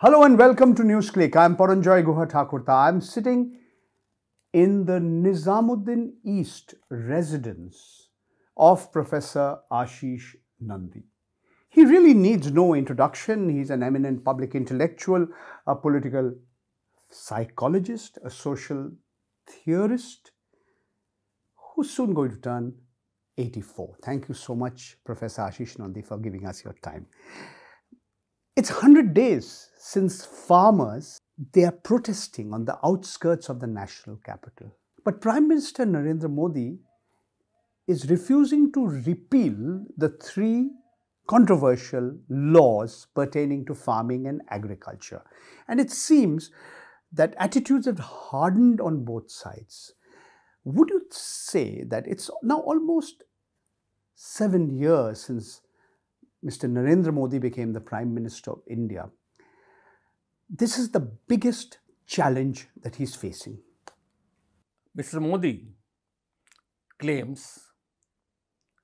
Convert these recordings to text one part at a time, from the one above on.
Hello and welcome to NewsClick. I'm Paranjoy Guha Thakurta. I'm sitting in the Nizamuddin East residence of Professor Ashish Nandy. He really needs no introduction. He's an eminent public intellectual, a political psychologist, a social theorist who's soon going to turn 84. Thank you so much, Professor Ashish Nandy, for giving us your time. It's 100 days since farmers they are protesting on the outskirts of the national capital. But Prime Minister Narendra Modi is refusing to repeal the three controversial laws pertaining to farming and agriculture. And it seems that attitudes have hardened on both sides. Would you say that it's now almost seven years since Mr. Narendra Modi became the Prime Minister of India? This is the biggest challenge that he's facing. Mr. Modi claims,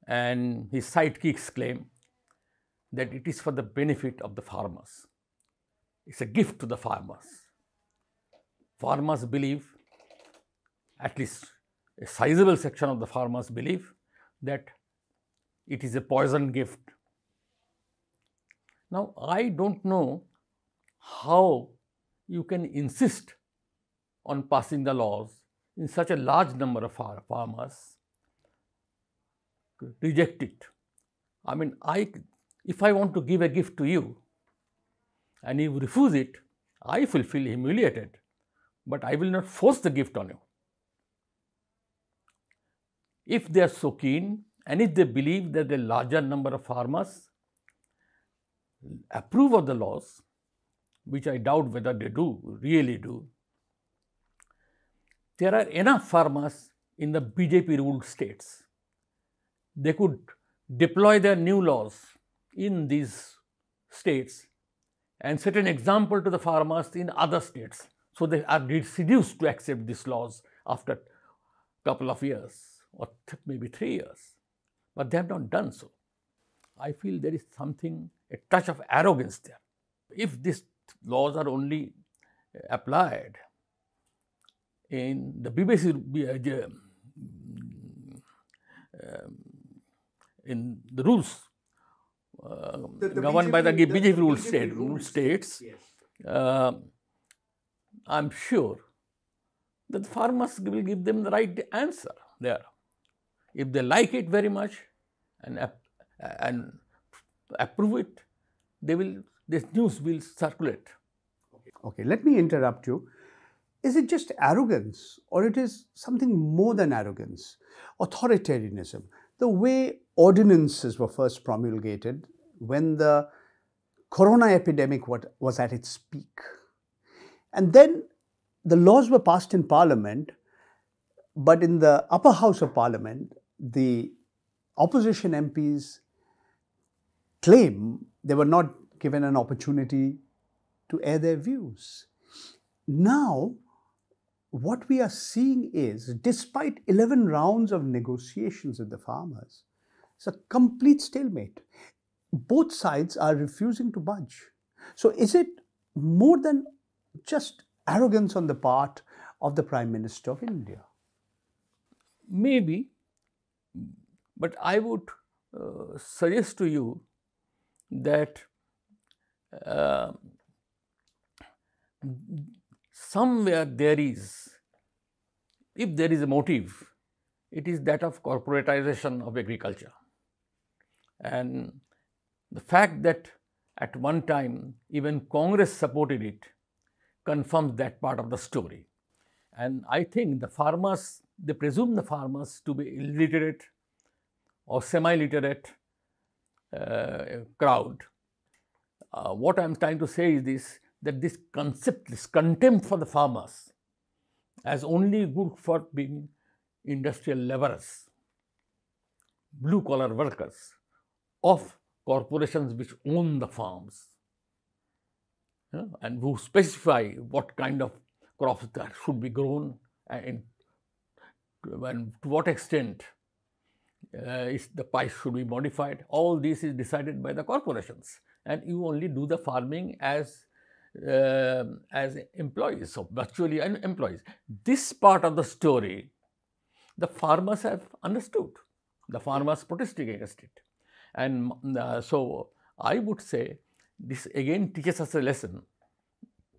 and his sidekicks claim, that it is for the benefit of the farmers. It's a gift to the farmers. Farmers believe, at least a sizable section of the farmers believe, that it is a poison gift. Now, I don't know how you can insist on passing the laws in such a large number of far farmers reject it. I mean, I, if I want to give a gift to you and you refuse it, I will feel humiliated, but I will not force the gift on you. If they are so keen and if they believe that a larger number of farmers approve of the laws, which I doubt whether they do, really do, there are enough farmers in the BJP ruled states. They could deploy their new laws in these states and set an example to the farmers in other states. So they are seduced to accept these laws after a couple of years or maybe three years. But they have not done so. I feel there is something, a touch of arrogance there. If these laws are only applied in the BBC, uh, in the rules uh, The- the governed BJP by the BJP rule state, rules. states, Yes. uh, I'm sure that the farmers will give them the right answer there. If they like it very much and, ap- and approve it, they will, this news will circulate. Okay, let me interrupt you. Is it just arrogance or it is something more than arrogance? Authoritarianism. The way ordinances were first promulgated when the corona epidemic was at its peak. And then the laws were passed in parliament, but in the upper house of parliament, the opposition MPs claim they were not given an opportunity to air their views. Now, what we are seeing is, despite 11 rounds of negotiations with the farmers, it's a complete stalemate. Both sides are refusing to budge. So, is it more than just arrogance on the part of the Prime Minister of India? Maybe, but I would uh, suggest to you that uh, somewhere there is, if there is a motive, it is that of corporatization of agriculture. And the fact that at one time even Congress supported it confirms that part of the story. And I think the farmers, they presume the farmers to be illiterate or semi-literate crowd. Uh, what I am trying to say is this, that this concept, this contempt for the farmers as only good for being industrial laborers, blue collar workers of corporations which own the farms and who specify what kind of crops that should be grown and, and to what extent uh, is the price should be modified. All this is decided by the corporations and you only do the farming as uh, as employees, so virtually employees. This part of the story, the farmers have understood. The farmers protesting against it. And uh, so I would say this again teaches us a lesson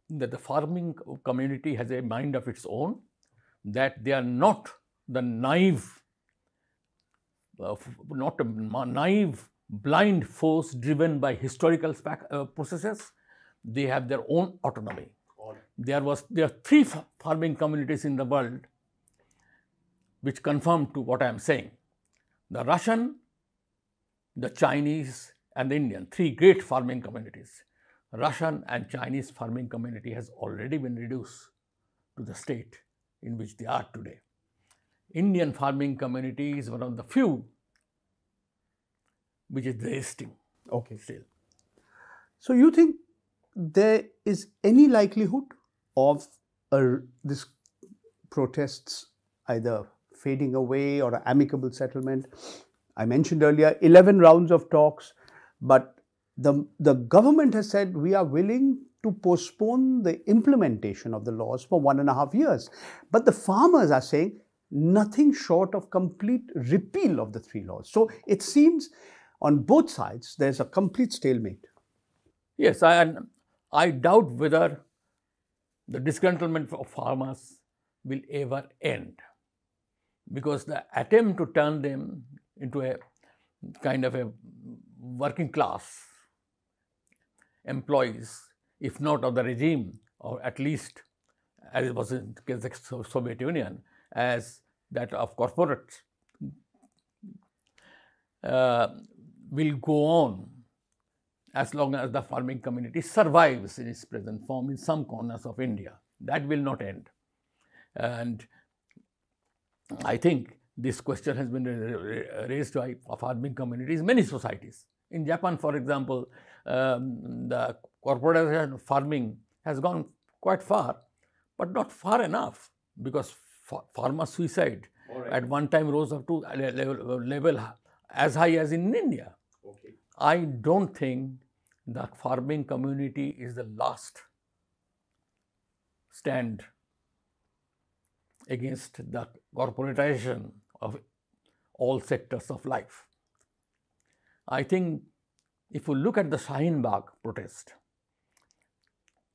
that the farming community has a mind of its own, that they are not the naive, uh, not a naive, blind force driven by historical uh, processes. They have their own autonomy. There was there are three farming communities in the world which confirm to what I am saying. The Russian, the Chinese and the Indian, three great farming communities. Russian and Chinese farming community has already been reduced to the state in which they are today. Indian farming community is one of the few which is resisting. Okay. Still. So you think there is any likelihood of a, this protests either fading away or an amicable settlement? I mentioned earlier 11 rounds of talks, but the, the government has said we are willing to postpone the implementation of the laws for one and a half years. But the farmers are saying nothing short of complete repeal of the three laws. So it seems on both sides there's a complete stalemate. Yes, I, I doubt whether the disgruntlement of farmers will ever end because the attempt to turn them into a kind of a working class employees, if not of the regime, or at least as it was in the Soviet Union, as that of corporates, uh, will go on as long as the farming community survives in its present form in some corners of India. That will not end. And I think this question has been raised by farming communities, many societies. In Japan, for example, um, the corporate farming has gone quite far, but not far enough because farmer suicide right. at one time rose up to a level, level as high as in India. Okay. I don't think the farming community is the last stand against the corporatization of all sectors of life. I think if you look at the Shaheen Bagh protest,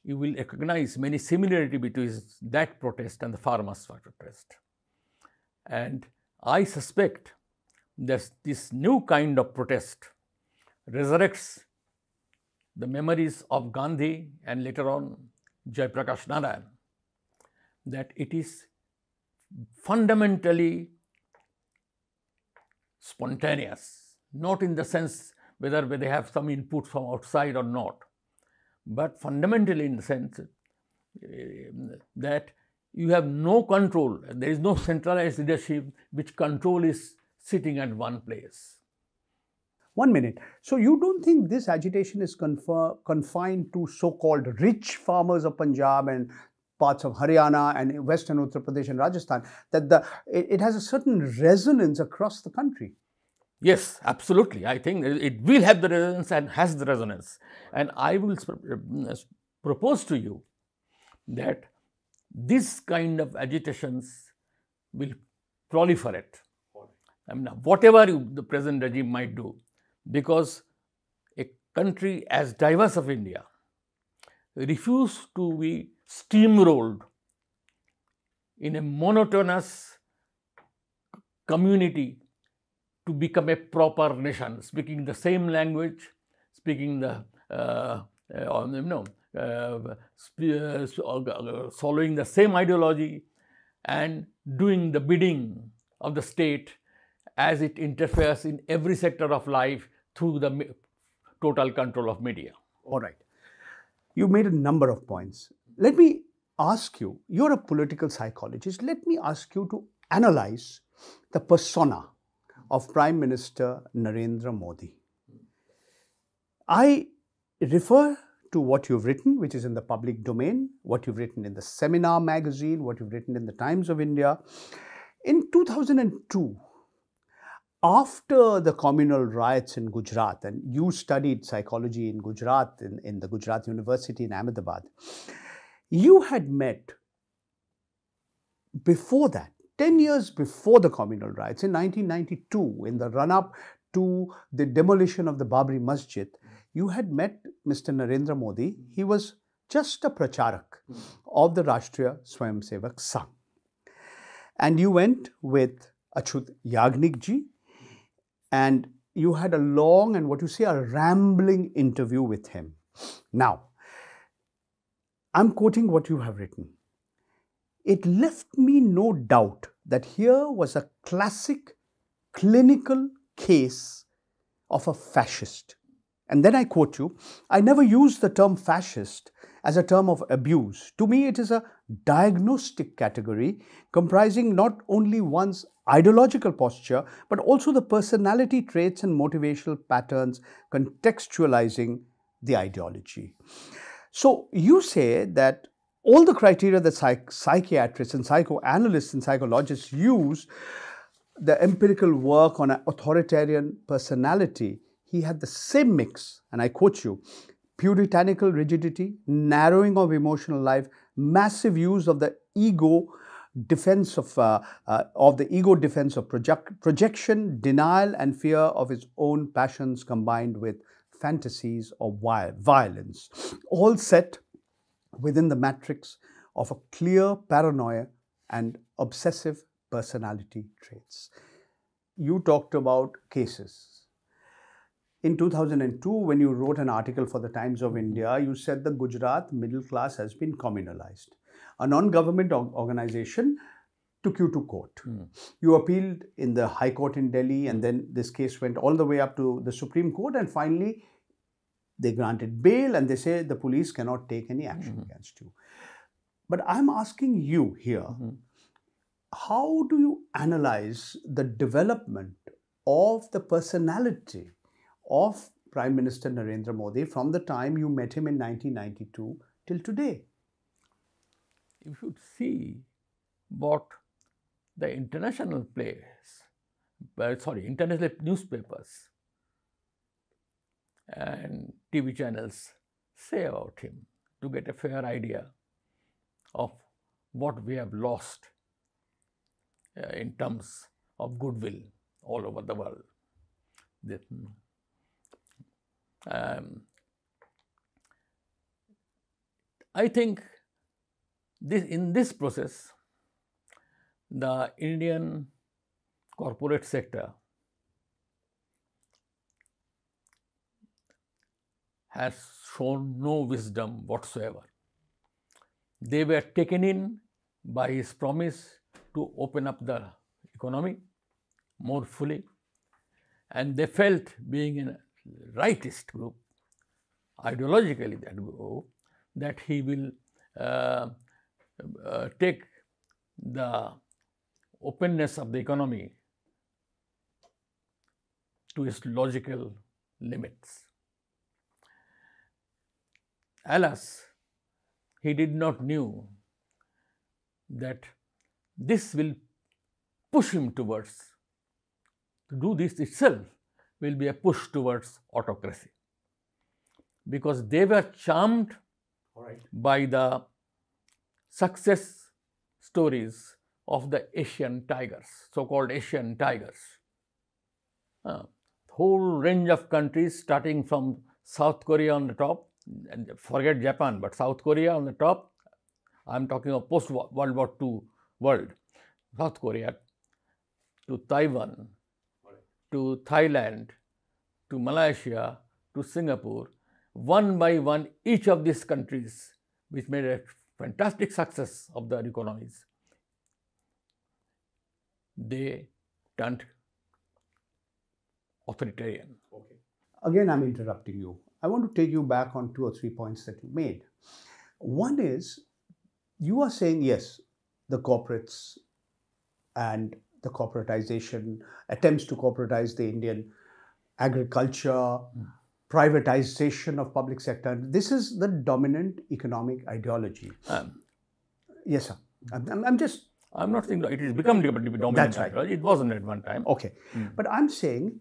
you will recognize many similarity between that protest and the farmers' protest. And I suspect that this new kind of protest resurrects the memories of Gandhi and later on Jayaprakash Narayan, that it is fundamentally spontaneous, not in the sense whether they have some input from outside or not, but fundamentally in the sense that you have no control, there is no centralized leadership which control is sitting at one place. One minute. So you don't think this agitation is confined to so-called rich farmers of Punjab and parts of Haryana and Western Uttar Pradesh and Rajasthan, that the, it, it has a certain resonance across the country. Yes, absolutely. I think it will have the resonance and has the resonance. And I will uh, propose to you that this kind of agitations will proliferate. I mean, whatever the present regime might do, because a country as diverse as India refuse to be steamrolled in a monotonous community to become a proper nation, speaking the same language, speaking the, uh, uh, you know, uh, uh, following the same ideology and doing the bidding of the state as it interferes in every sector of life through the total control of media. All right. You made a number of points. Let me ask you, you're a political psychologist, let me ask you to analyze the persona of Prime Minister Narendra Modi. I refer to what you've written, which is in the public domain, what you've written in the Seminar magazine, what you've written in the Times of India. In 2002, after the communal riots in Gujarat, and you studied psychology in Gujarat, in, in the Gujarat University in Ahmedabad, you had met before that, 10 years before the communal riots, in 1992, in the run up to the demolition of the Babri Masjid, you had met Mr. Narendra Modi. He was just a pracharak of the Rashtriya Swayamsevak Sangh. And you went with Achyut Yagnik ji, and you had a long and what you say a rambling interview with him. Now, I'm quoting what you have written. It left me no doubt that here was a classic clinical case of a fascist. And then I quote you I never use the term fascist as a term of abuse. To me, it is a diagnostic category comprising not only one's ideological posture, but also the personality traits and motivational patterns contextualizing the ideology. So you say that all the criteria that psych- psychiatrists and psychoanalysts and psychologists use, the empirical work on an authoritarian personality, he had the same mix, and I quote you puritanical rigidity, narrowing of emotional life, massive use of the ego defense of, uh, uh, of the ego defense of project, projection, denial, and fear of his own passions combined with fantasies of violence, all set within the matrix of a clear paranoia and obsessive personality traits. You talked about cases. In 2002, when you wrote an article for the Times of India, you said the Gujarat middle class has been communalized a non-government organization took you to court. Mm. You appealed in the High Court in Delhi, and then this case went all the way up to the Supreme Court, and finally they granted bail, and they say the police cannot take any action mm-hmm. against you. But I'm asking you here, mm-hmm. how do you analyze the development of the personality of Prime Minister Narendra Modi from the time you met him in 1992 till today? If you should see what the international players, uh, sorry, international newspapers and TV channels say about him to get a fair idea of what we have lost uh, in terms of goodwill all over the world. um, I think this, in this process, the Indian corporate sector has shown no wisdom whatsoever. They were taken in by his promise to open up the economy more fully, and they felt, being a rightist group, ideologically that group, that he will uh, uh, take the openness of the economy to its logical limits. Alas, he did not knew that this will push him towards, to do this itself will be a push towards autocracy. Because they were charmed right. by the success stories of the Asian tigers, so called Asian tigers. Uh, whole range of countries starting from South Korea on the top, forget Japan, but South Korea on the top. I'm talking of post World War II world. South Korea to Taiwan, to Thailand, to Malaysia, to Singapore, one by one, each of these countries, which made a fantastic success of their economies, they turned authoritarian. Okay. Again, I'm interrupting you. I want to take you back on two or three points that you made. One is you are saying, yes, the corporates and the corporatization, attempts to corporatize the Indian agriculture, mm privatization of public sector. This is the dominant economic ideology. Um, yes, sir. I'm, I'm, just I'm not saying it has become dominant That's right. It wasn't at one time. Okay. But I'm saying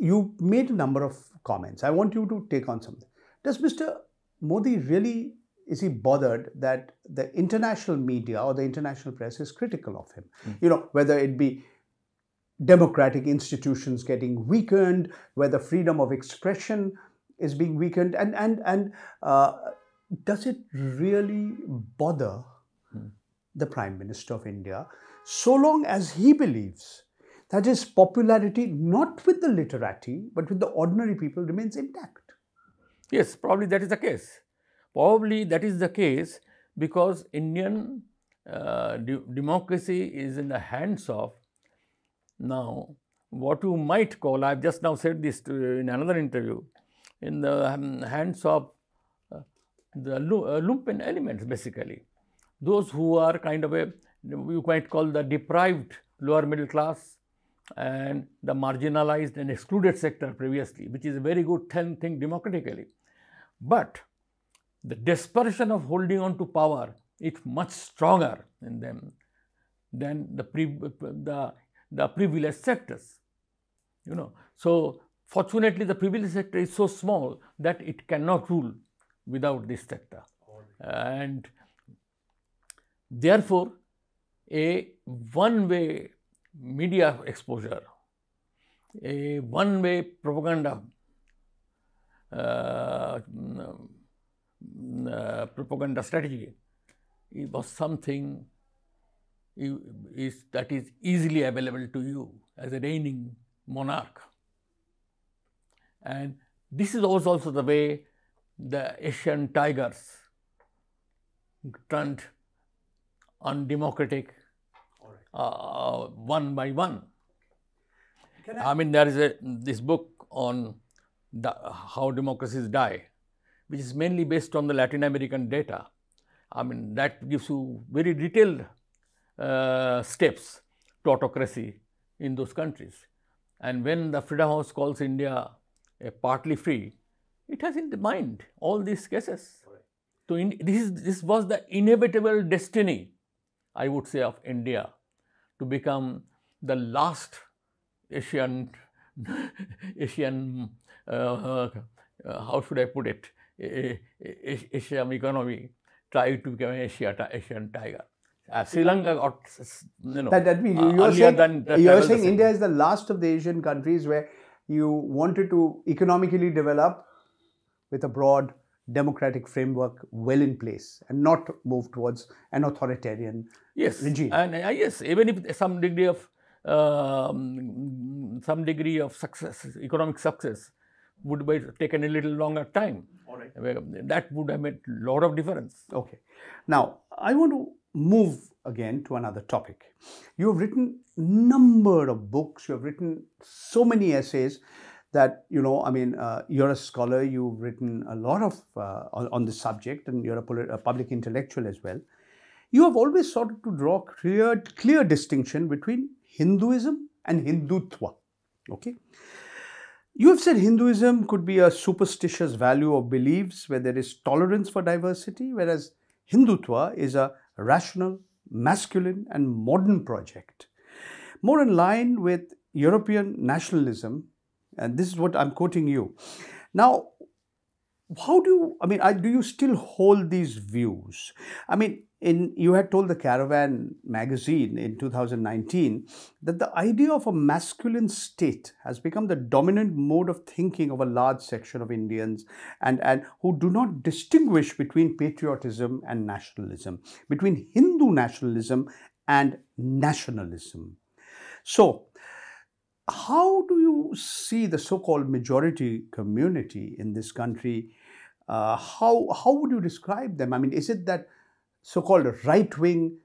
you made a number of comments. I want you to take on something. Does Mr. Modi really is he bothered that the international media or the international press is critical of him? You know, whether it be democratic institutions getting weakened, whether freedom of expression is being weakened, and and and uh, does it really bother the Prime Minister of India so long as he believes that his popularity, not with the literati, but with the ordinary people, remains intact? Yes, probably that is the case. Probably that is the case because Indian uh, de- democracy is in the hands of now what you might call, I've just now said this in another interview, in the um, hands of uh, the uh, lumpen elements basically. Those who are kind of a, you might call the deprived lower middle class and the marginalized and excluded sector previously, which is a very good thing, democratically. But the desperation of holding on to power is much stronger in them than the, pre- the, the privileged sectors. You know, so fortunately, the privileged sector is so small that it cannot rule without this sector, and therefore, a one-way media exposure, a one-way propaganda uh, uh, propaganda strategy it was something you- is, that is easily available to you as a reigning monarch. And this is also the way the Asian tigers turned undemocratic uh, one by one. I mean, there is a this book on the, how democracies die, which is mainly based on the Latin American data. I mean, that gives you very detailed uh, steps to autocracy in those countries. And when the Freedom House calls India a partly free, it has in the mind all these cases. So in, this is this was the inevitable destiny, I would say, of India to become the last Asian Asian uh, uh, how should I put it Asian economy try to become an Asia, Asian tiger. Uh, Sri Lanka got you know That, that means uh, you, you're earlier saying, than you're saying. India is the last of the Asian countries where you wanted to economically develop with a broad democratic framework well in place and not move towards an authoritarian yes regime. and uh, yes even if some degree of um, some degree of success economic success would be taken a little longer time All right. that would have made a lot of difference Okay. Now, I want to move again to another topic. You have written number of books. You have written so many essays that you know. I mean, uh, you're a scholar. You've written a lot of uh, on, on this subject, and you're a, a public intellectual as well. You have always sought to draw clear, clear distinction between Hinduism and Hindutva. Okay. You have said Hinduism could be a superstitious value of beliefs where there is tolerance for diversity, whereas Hindutva is a rational, masculine, and modern project. More in line with European nationalism, and this is what I'm quoting you. Now, how do you, I mean, I, do you still hold these views? I mean, in you had told the Caravan magazine in 2019 that the idea of a masculine state has become the dominant mode of thinking of a large section of Indians and, and who do not distinguish between patriotism and nationalism, between Hindu nationalism and nationalism. So, how do you see the so-called majority community in this country? Uh, how how would you describe them? I mean, is it that so-called right-wing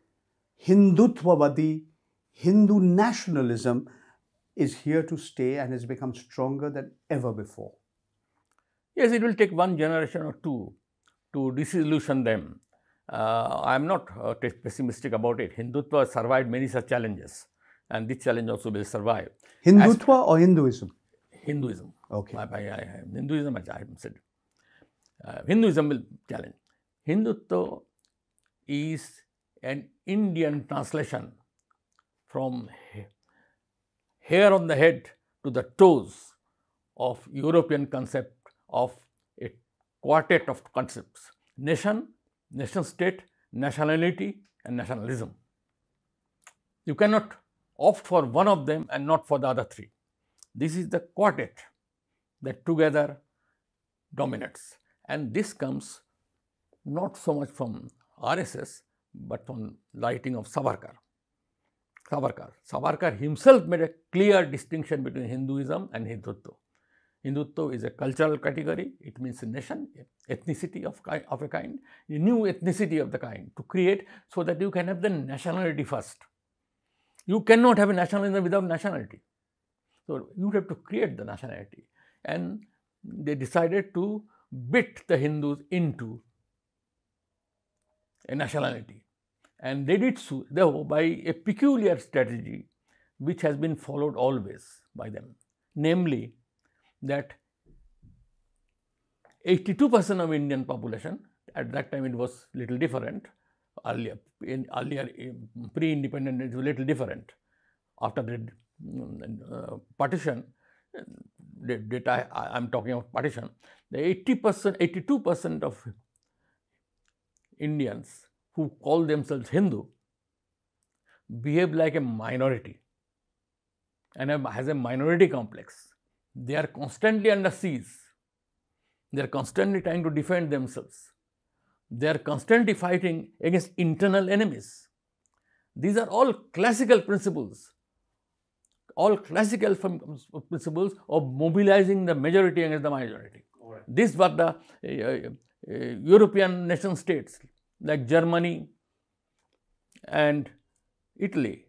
Hindutvavadi Hindu nationalism is here to stay and has become stronger than ever before? Yes, it will take one generation or two to disillusion them. Uh, I am not uh, pessimistic about it. Hindutva survived many such challenges, and this challenge also will survive. Hindutva or Hinduism? Hinduism. Okay. I, I, Hinduism, as I have said. Uh, Hinduism will challenge. Hindutva is an Indian translation from hair on the head to the toes of European concept of a quartet of concepts nation, nation state, nationality and nationalism. You cannot opt for one of them and not for the other three. This is the quartet that together dominates and this comes not so much from RSS, but from writing of Savarkar. Savarkar. Savarkar himself made a clear distinction between Hinduism and Hindutva. Hindutva is a cultural category, it means a nation, ethnicity of, of a kind, a new ethnicity of the kind to create so that you can have the nationality first. You cannot have a nationalism without nationality. So, you have to create the nationality. And they decided to bit the Hindus into a nationality. And they did so by a peculiar strategy which has been followed always by them. Namely that 82 percent of Indian population at that time it was little different earlier in earlier pre-independent it was little different after the uh, partition data I am talking of partition the 80 percent 82 percent of Indians who call themselves Hindu behave like a minority and has a minority complex. They are constantly under siege. They are constantly trying to defend themselves. They are constantly fighting against internal enemies. These are all classical principles, all classical principles of mobilizing the majority against the minority. Right. This was the uh, uh, European nation states like Germany and Italy.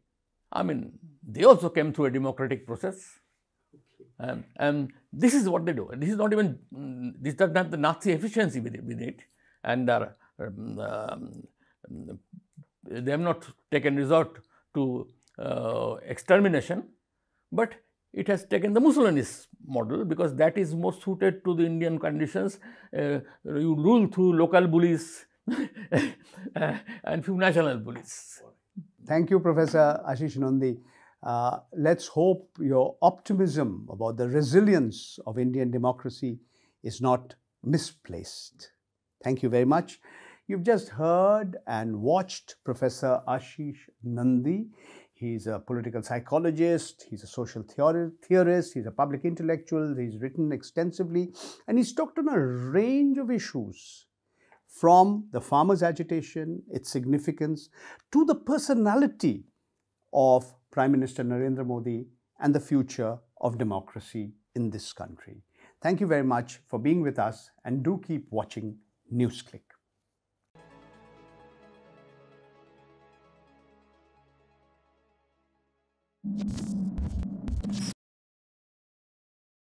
I mean, they also came through a democratic process. Um, and this is what they do. This is not even, this does not have the Nazi efficiency with it. With it. And um, um, they have not taken resort to uh, extermination, but it has taken the Mussolini's model because that is more suited to the Indian conditions. Uh, you rule through local bullies and few national bullies. Thank you, Professor Ashish Nandy. Uh, let's hope your optimism about the resilience of Indian democracy is not misplaced. Thank you very much. You've just heard and watched Professor Ashish Nandy. He's a political psychologist, he's a social theorist, he's a public intellectual, he's written extensively, and he's talked on a range of issues from the farmers' agitation, its significance, to the personality of Prime Minister Narendra Modi and the future of democracy in this country. Thank you very much for being with us and do keep watching NewsClick. you